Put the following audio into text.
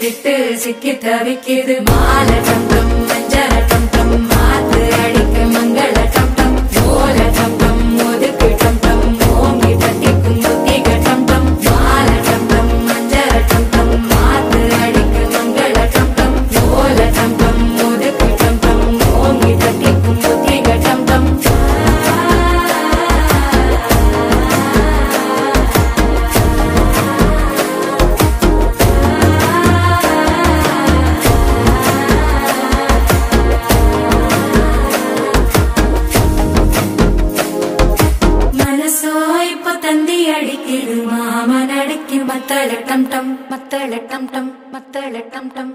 கிட்டு சிக்கி தவிக்குது மாலை தங்கம் மஞ்சள் சந்தி அடிக்கிது மாமன் அடிக்கு மத்தளட்டம் டம் மத்தளட்டம் டம் மத்தளட்டம் டம்.